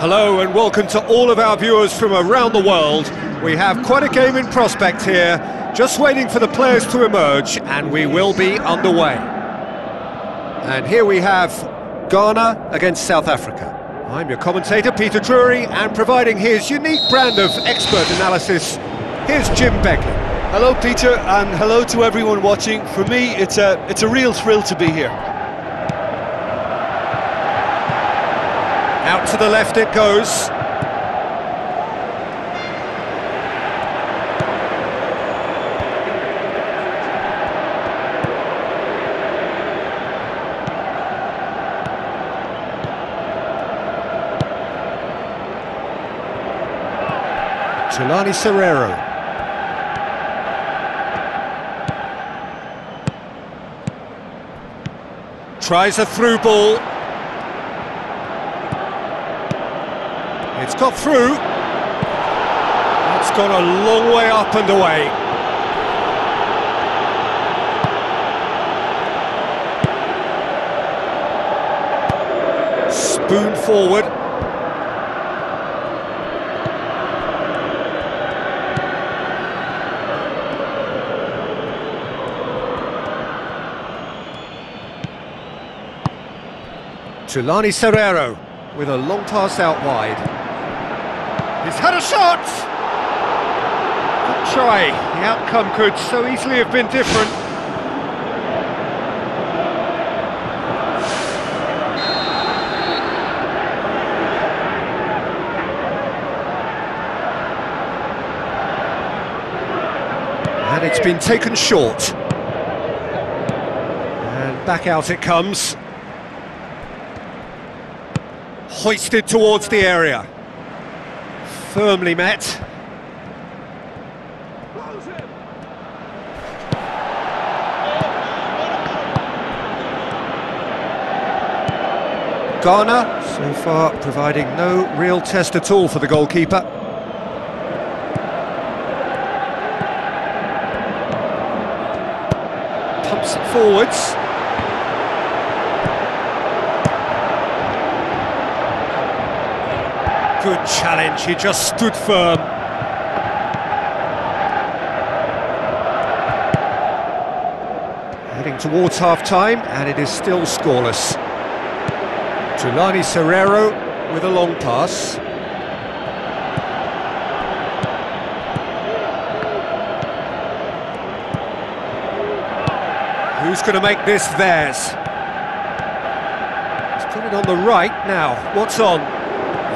Hello and welcome to all of our viewers from around the world. We have quite a game in prospect here, just waiting for the players to emerge, and we will be underway. And here we have Ghana against South Africa. I'm your commentator, Peter Drury, and providing his unique brand of expert analysis, here's Jim Beglin. Hello, Peter, and hello to everyone watching. For me, it's a it's a real thrill to be here. Out to the left it goes. Thulani Serero. Tries a through ball. It's got through. It's gone a long way up and away. Spoon forward. Thulani Serero with a long pass out wide. He's had a shot! Good try. The outcome could so easily have been different. And it's been taken short. And back out it comes. Hoisted towards the area. Firmly met. Ghana, so far, providing no real test at all for the goalkeeper. Pumps it forwards. Good challenge, he just stood firm. Heading towards half-time, and it is still scoreless. Thulani Serero with a long pass. Who's going to make this theirs? He's put it on the right now. What's on?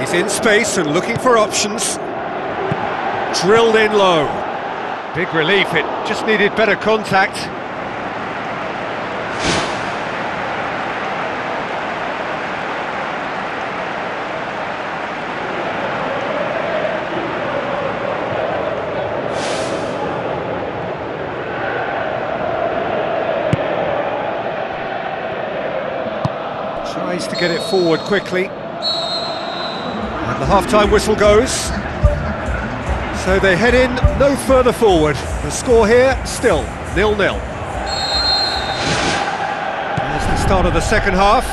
He's in space and looking for options. Drilled in low. Big relief, it just needed better contact. Tries to get it forward quickly. The half-time whistle goes. So they head in no further forward. The score here, still nil-nil. There's the start of the second half.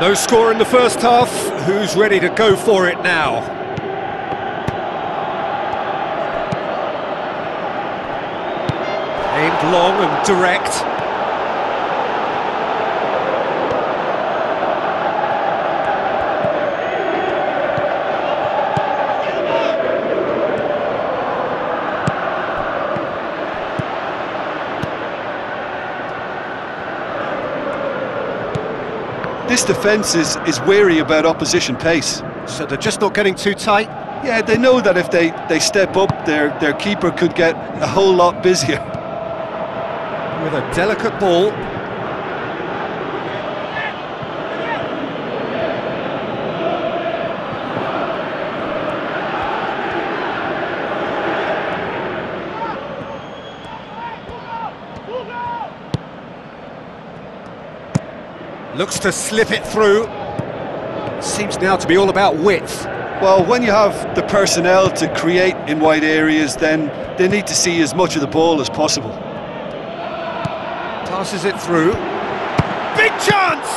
No score in the first half. Who's ready to go for it now? Aimed long and direct. This defence is, is wary about opposition pace. So they're just not getting too tight. Yeah, they know that if they, they step up, their, their keeper could get a whole lot busier. With a delicate ball. Looks to slip it through. Seems now to be all about width. Well, when you have the personnel to create in wide areas, then they need to see as much of the ball as possible. Passes it through. Big chance!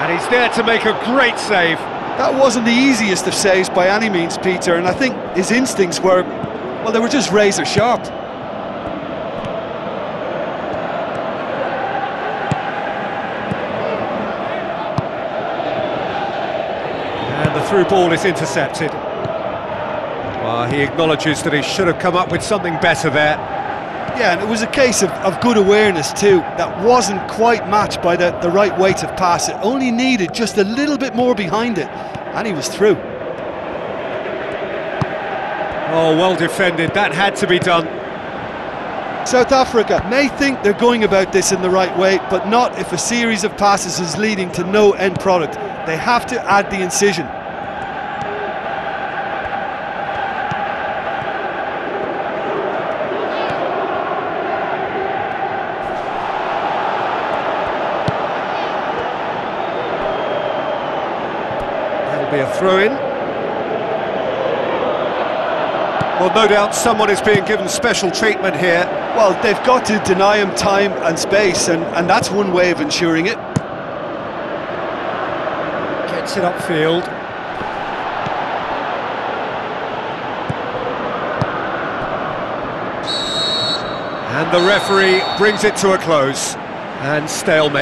And he's there to make a great save. That wasn't the easiest of saves by any means, Peter, and I think his instincts were, well, they were just razor sharp. And the through ball is intercepted. Well, he acknowledges that he should have come up with something better there. Yeah, and it was a case of, of good awareness too. That wasn't quite matched by the, the right weight of pass. It only needed just a little bit more behind it, and he was through. Oh, well defended. That had to be done. South Africa may think they're going about this in the right way, but not if a series of passes is leading to no end product. They have to add the incision. That'll be a throw-in. Well, no doubt someone is being given special treatment here. Well, they've got to deny him time and space, and, and that's one way of ensuring it. Gets it upfield. And the referee brings it to a close. And stalemate.